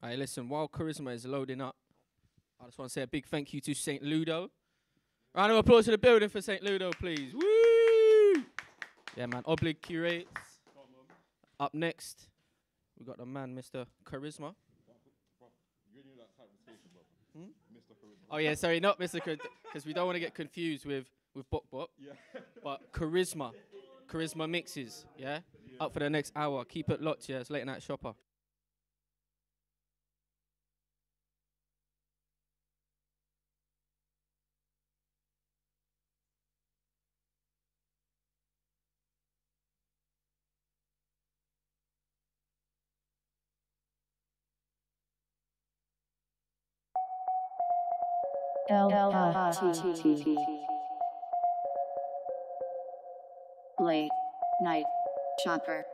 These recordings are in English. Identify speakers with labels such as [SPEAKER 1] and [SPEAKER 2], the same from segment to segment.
[SPEAKER 1] All right, listen, while Charisma is loading up, I just want to say a big thank you to St. Ludo. Round of applause to the building for St. Ludo, please. Woo! Yeah, man. Oblig curates. Up next, we got the man, Mr. Charisma. Hmm? Oh yeah, sorry, not Mr. Because we don't want to get confused with with Bok Bok. Yeah. but Charisma, Charisma mixes. Yeah? Up for the next hour. Keep it locked. Yeah, it's late night shopper.
[SPEAKER 2] L-I-T-T-T. Late Night Chopper.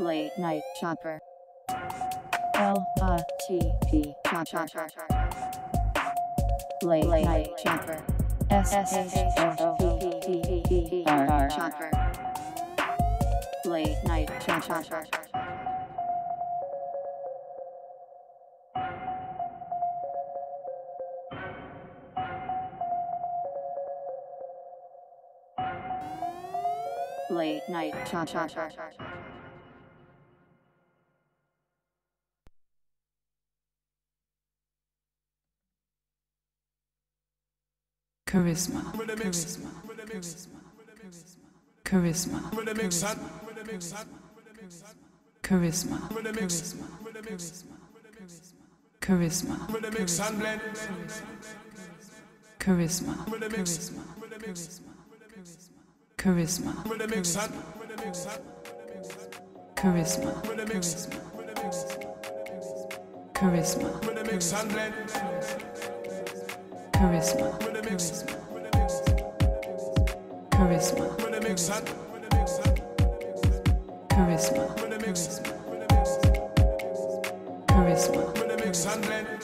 [SPEAKER 2] Late Night Chopper. L-I-T-P Chopper. Late Night Chopper. S-S-S-S-O-P-P-P-P-R-R Chopper. Late Night Chopper. P P R R Shopper Late Night Shopper Late Night Shopper
[SPEAKER 3] Charisma, charisma, charisma, charisma, charisma, charisma, charisma, charisma, charisma, charisma, charisma, charisma, charisma, charisma, charisma, charisma, charisma, charisma, charisma, charisma,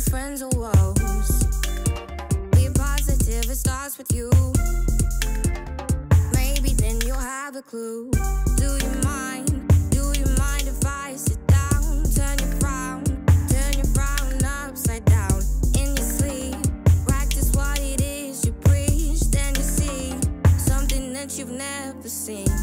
[SPEAKER 4] best friends or woes. Be positive, it starts with you. Maybe then you'll have a clue. Do you mind? Do you mind if I sit down? Turn your frown, turn your frown upside down. In your sleep, practice what it is you preach. Then you see something that you've never seen.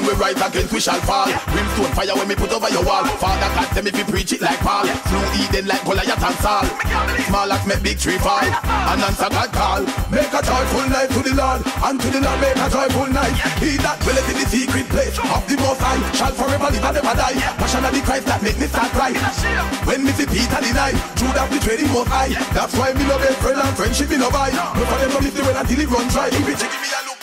[SPEAKER 5] When we rise against, we shall fall. Brimstone fire when we put over your wall. Father God, them if we preach it like Paul. Slew Eden like Goliath and Saul. Small as make big tree fall. And answer God call. Make a joyful night to the Lord, and to the Lord make a joyful night. He that dwelleth in the secret place of the Most High shall forever live and never die. Passion of the Christ that make me start cry. When me see Peter deny, Judas betrayed the Most High. That's why me love a friend and friendship me no buy. No for them no live the well until it run dry. If
[SPEAKER 6] it me
[SPEAKER 7] a
[SPEAKER 8] look.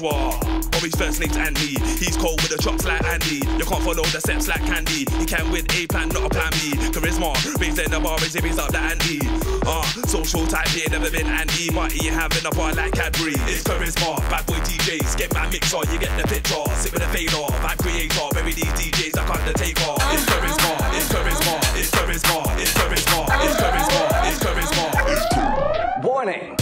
[SPEAKER 8] Joshua. Bobby's first name's Andy. He's cold with the chops like Andy. You can't follow the steps like Candy. He can with a plan, not a plan B. Charisma, raised the bar, raise up the Andy. Uh, social type here, never been Andy. Marty having a bar like Cadbury. It's charisma, bad boy DJ. Skip my mixer, you get the picture. Sit with a fader, bad creator. Bury these DJs like Undertaker. It's charisma, it's charisma, it's charisma, it's charisma, it's charisma, it's charisma, it's charisma.
[SPEAKER 9] Warning!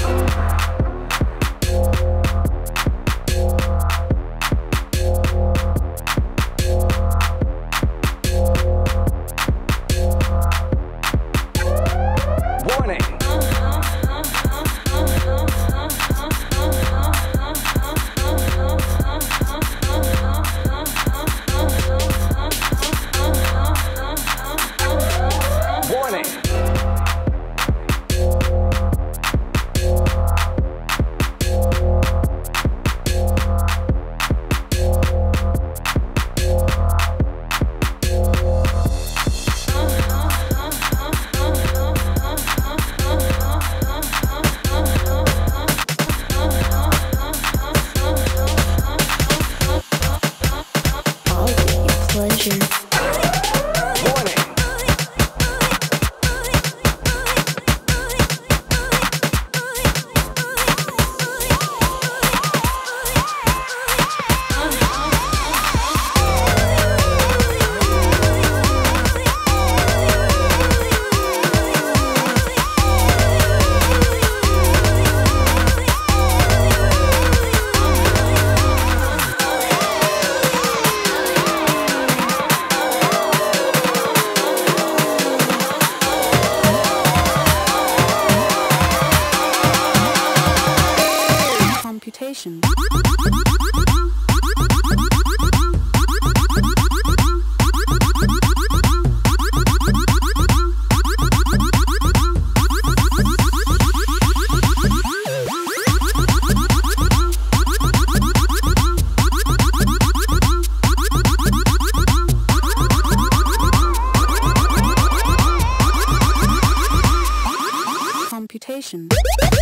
[SPEAKER 7] Station.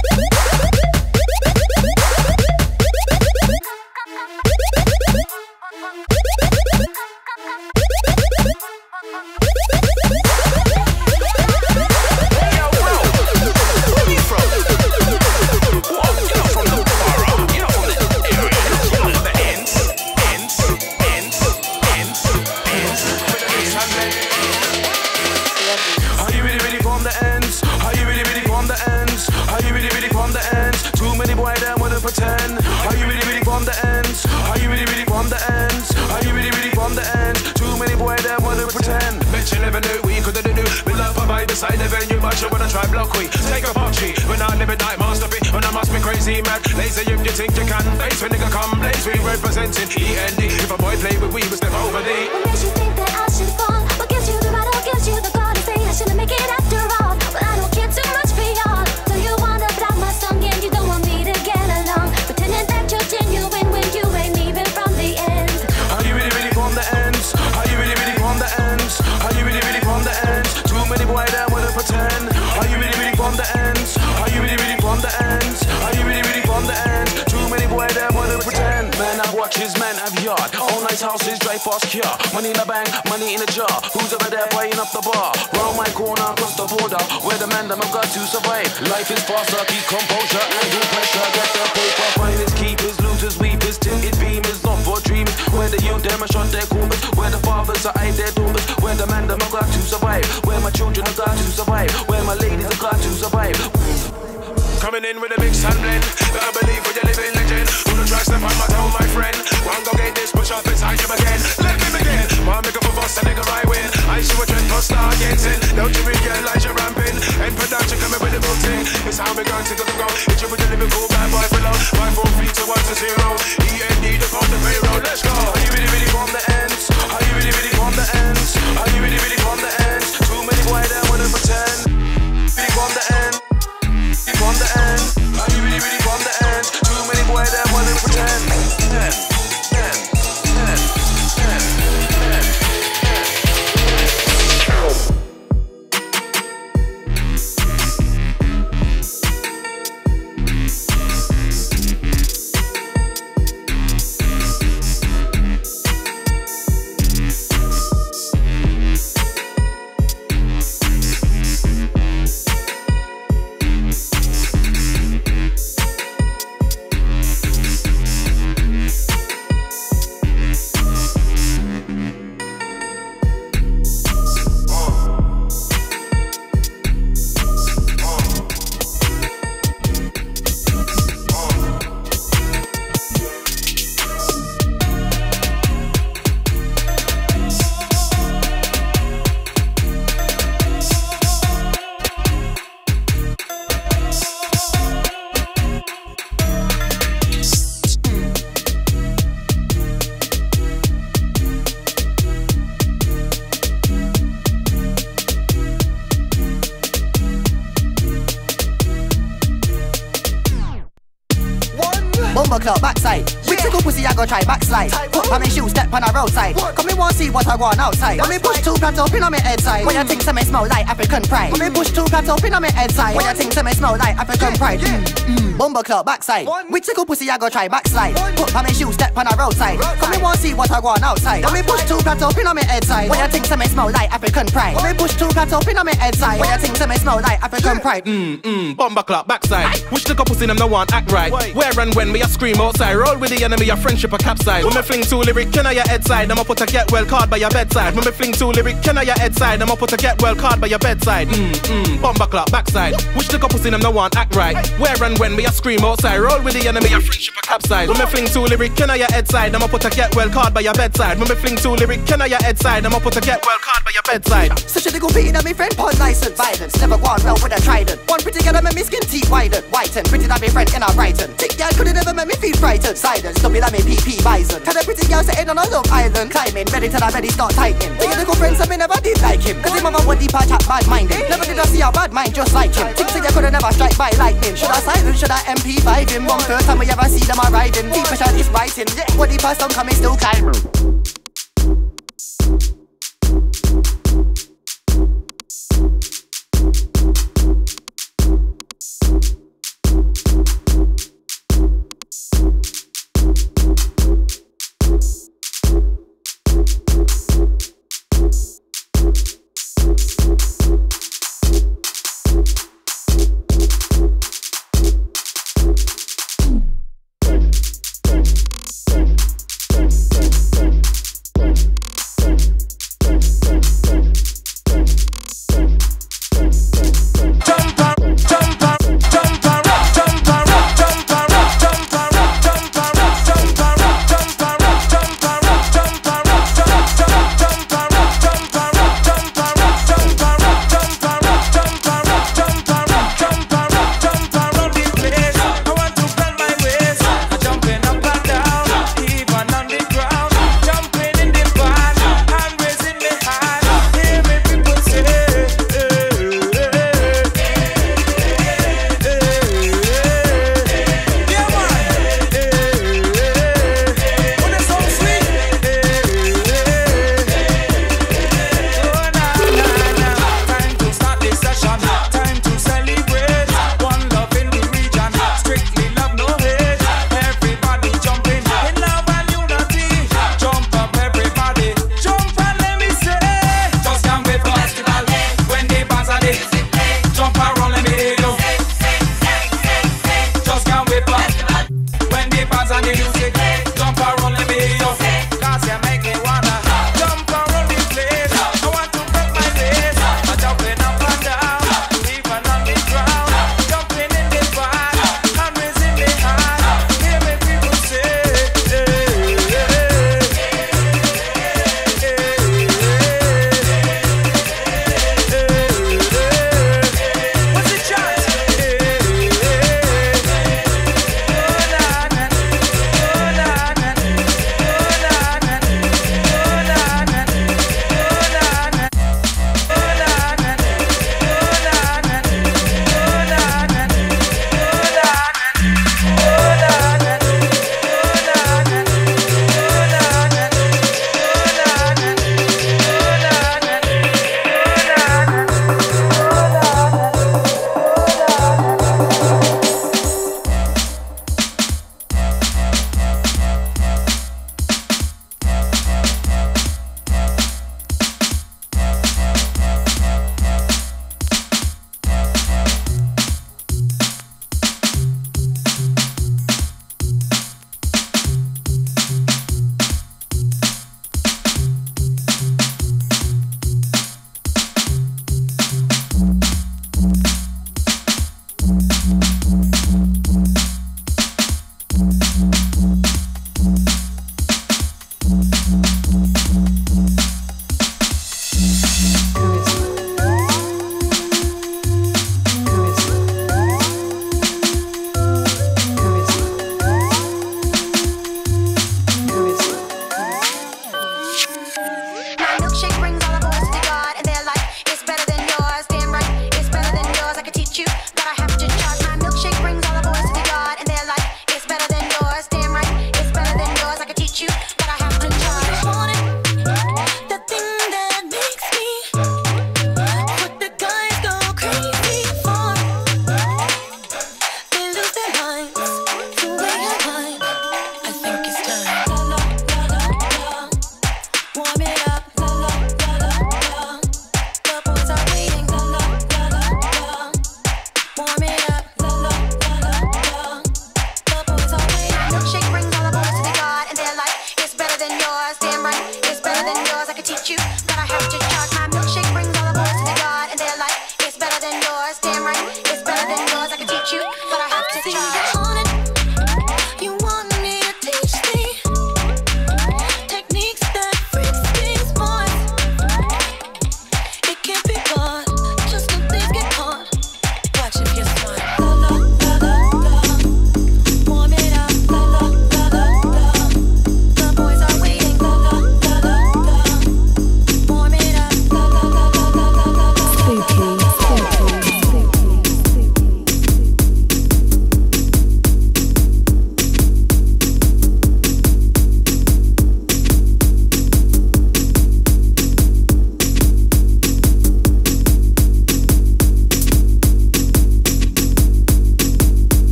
[SPEAKER 7] I
[SPEAKER 10] want
[SPEAKER 11] outside. When me push two plants up in on me head side. When you think some smell like African pride. When me push two plants up in on me head side. When you think some smell like African pride. Mm, mm. Bumble club backside. Which tickle pussy I go try backslide. Put on me shoes, step on a roadside. Come me see what I want outside. When me push two plants open on me head side. When I think me smell like African pride. When me push two plants open on me head side. When I think me smell like African pride.
[SPEAKER 7] Mmm, mmm, bomber clock backside. Wish the couple seen them no one act right. Where and when me I scream outside. Roll with the enemy, your friendship a capside. When me fling two lyric, can I your head side? I'ma put a get well card by your bedside. When me fling two lyric, can your head side? I'ma put a get well card by your bedside. Mmm, mmm, bomber clock backside. Wish the couple seen them no one act right. Where and when me I scream outside. Roll with the enemy, your friendship a capside. When me fling two lyric, can your head side? I'ma put a get well card by your bedside. When we fling two lyric, can I your head side? I'm up to get well card by your bedside.
[SPEAKER 11] Such a nigga beating on me friend, pause license, violence. Never gone well with a trident. One pretty girl that make me skin teeth widen, whiten. Pretty that me friend in a writing. Thick girl couldn't never make me feel
[SPEAKER 9] frightened. Silence, don't be like me PP bison. Tell the pretty girl sitting on a love island, climbing, ready till I ready start tightening. Nigga nigga friends, I me never did like him. Cause his mama was deep, I bad minded. Never did I see a bad mind just like him. Think say you could have never strike by lightning. Should I silence, should I MP5 him? One first time we ever see them arriving. Deep pressure is writing. What
[SPEAKER 12] the past, I'm coming still
[SPEAKER 13] climbing.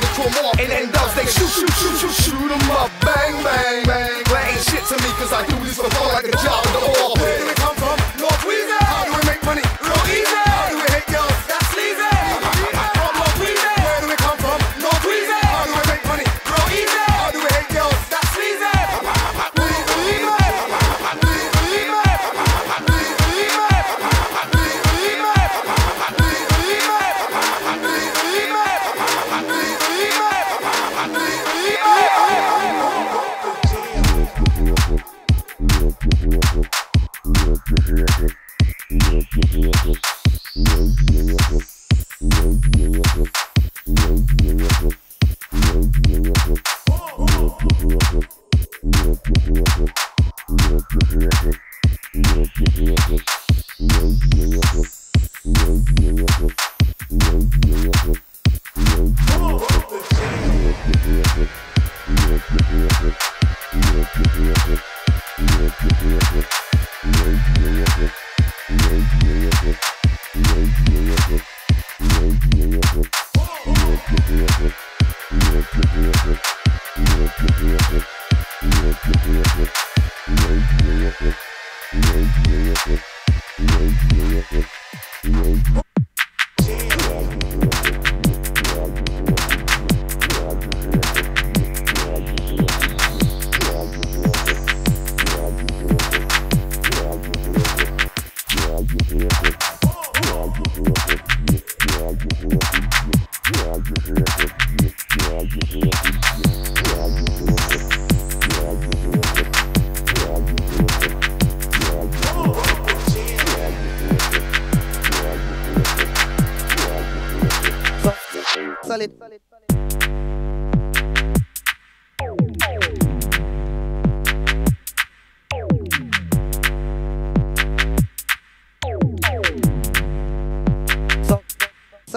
[SPEAKER 13] with the chrome off and then up. They shoot, shoot, shoot, shoot, shoot them up. Bang, bang, bang. That ain't shit to me, cause I do this for fun like a job in the office. Where do we come from? North Louisiana. How do we make money?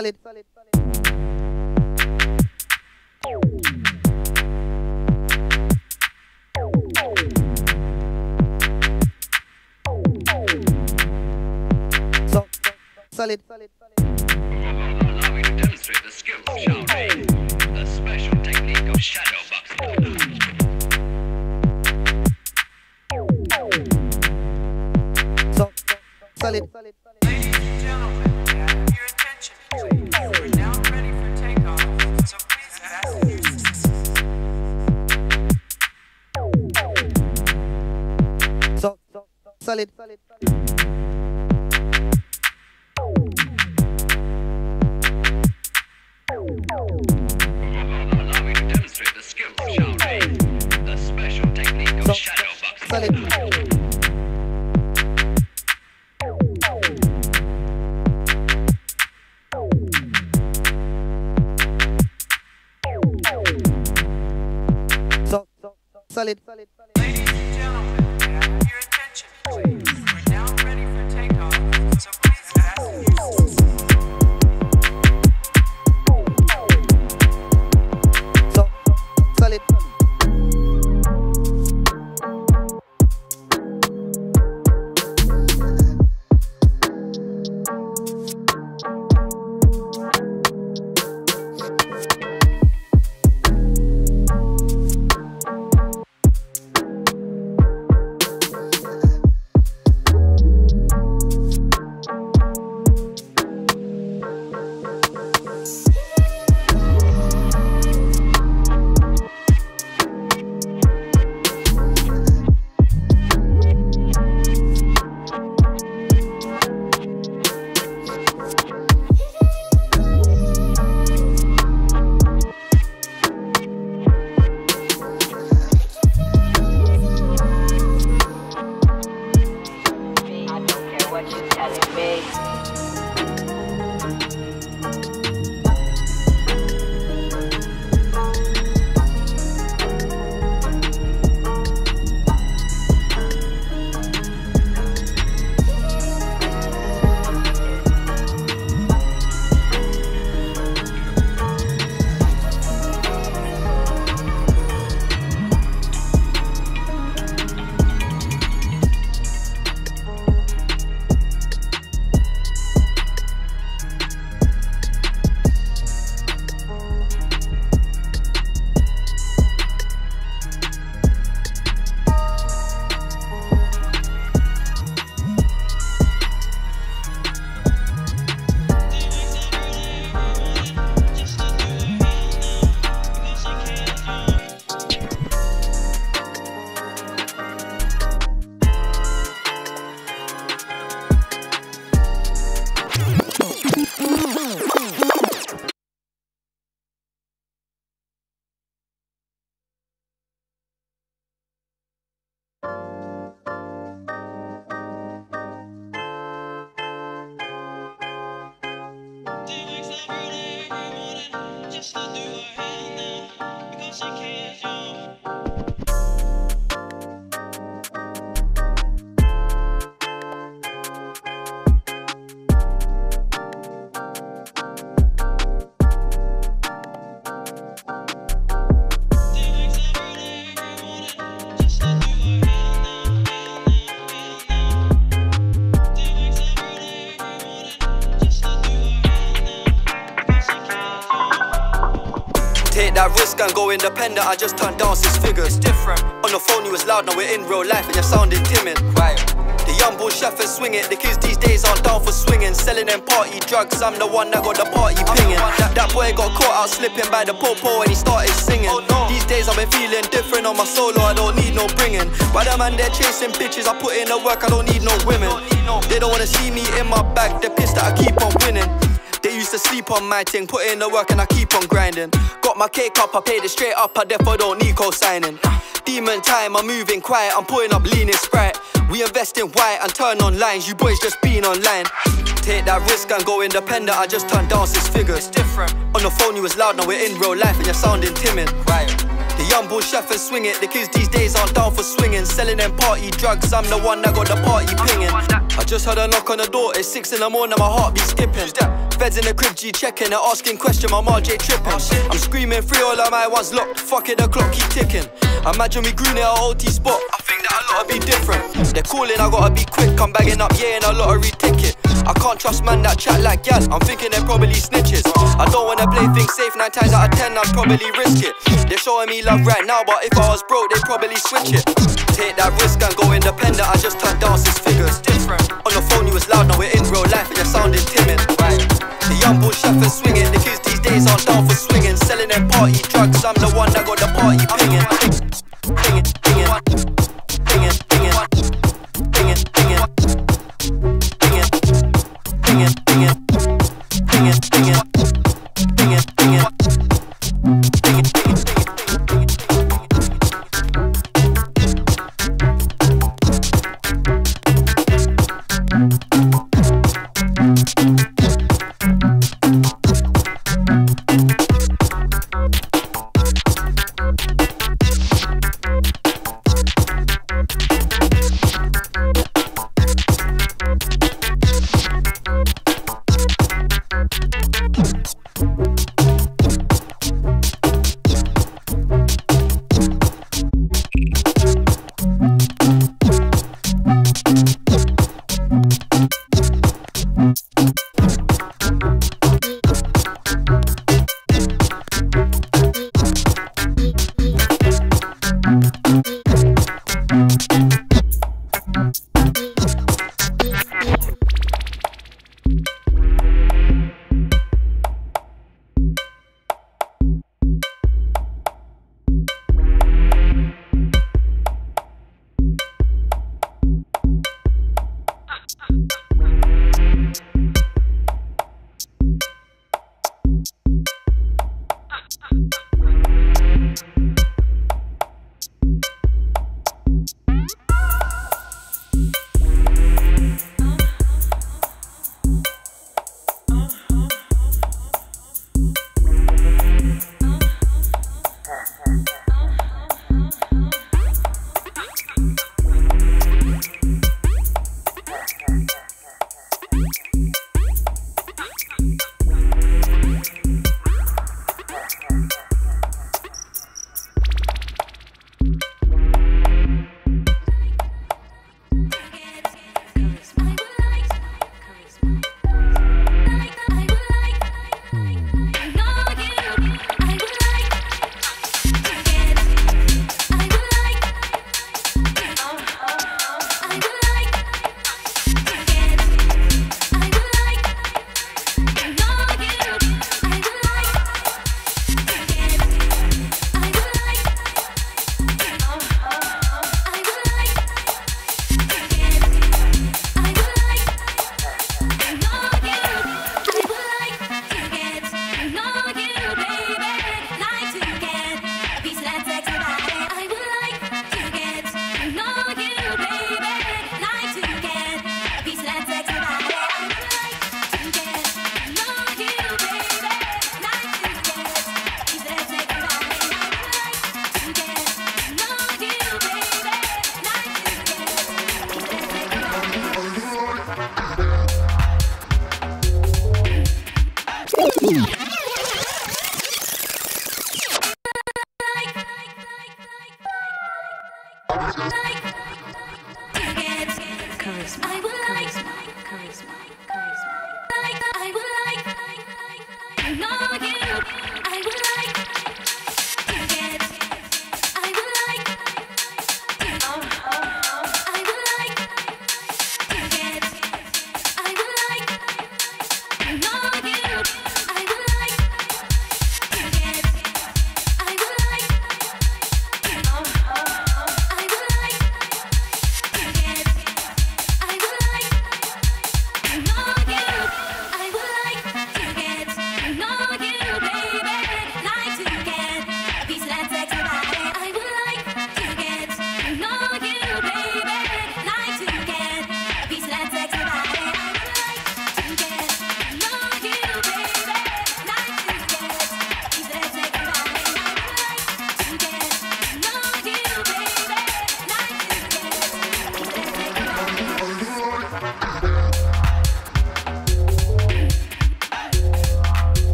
[SPEAKER 9] solid. solid. So, solid. solid. solid.
[SPEAKER 14] Risk and go independent. I just turned down six figures. It's different. On the phone, you was loud, now we're in real life and you're sounding timid. Right. The young bull chef and swing it. The kids these days aren't down for swinging. Selling them party drugs. I'm the one that got the party pinging. That boy got caught out slipping by the popo and he started singing. These days I've been feeling different on my solo. I don't need no bringing. By the man they're chasing bitches. I put in the work. I don't need no women. They don't wanna see me in my bag. They're pissed that I keep on winning. They used to sleep on my thing, put in the work and I keep on grinding. Got my cake up, I paid it straight up, I therefore don't need co-signing. Demon time, I'm moving quiet, I'm putting up leaning sprite. We invest in white and turn on lines, you boys just being online. Take that risk and go independent, I just turned down six figures. It's different. On the phone you was loud, now we're in real life and you're sounding timid. Right. The young bull chef and swing it. The kids these days aren't down for swinging. Selling them party drugs. I'm the one that got the party pinging. I just heard a knock on the door. It's six in the morning. My heart be skipping. Feds in the crib, G checking. They're asking question. My RJ tripping. I'm screaming free. All of my ones locked. Fuck it, the clock keep ticking. Imagine we grew near a OT spot. I think that a lot be different. They're calling. I gotta be quick. I'm bagging up yeah in a lottery ticket. I can't trust man that chat like gal. I'm thinking they're probably snitches. I don't wanna play things safe. Nine times out of ten, I'd probably risk it. They're showing me love right now, but if I was broke, they'd probably switch it. Take that risk and go independent. I just turned down six figures. Different. On the phone, you was loud. Now we're in real life, and you're sounding timid. Right. The young bull chef and swing it. The kids these days aren't down for swinging. Selling them party drugs. I'm the one that got the party. Pinging, pinging, pinging,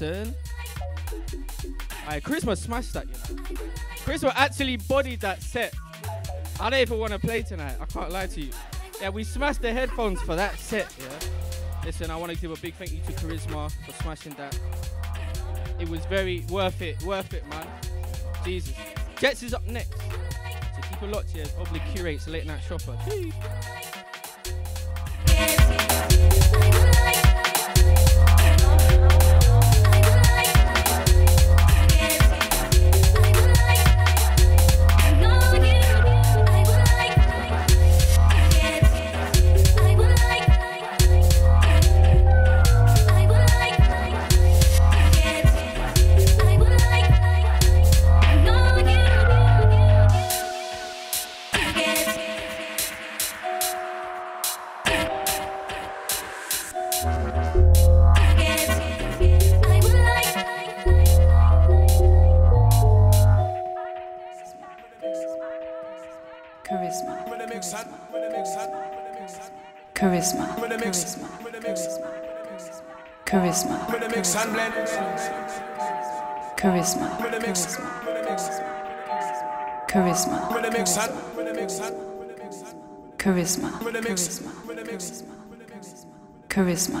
[SPEAKER 6] listen. Hey, Charisma smashed that, you know. Charisma actually bodied that set. I don't even want to play tonight. I can't lie to you. Yeah, we smashed the headphones for that set, yeah. Listen, I want to give a big thank you to Charisma for smashing that. It was very worth it, worth it, man. Jesus. Jets is up next. So keep a lot here. Oblig curates late night shopper.
[SPEAKER 8] Charisma. Charisma. Charisma. Charisma. Charisma. Charisma. Charisma.
[SPEAKER 15] Charisma.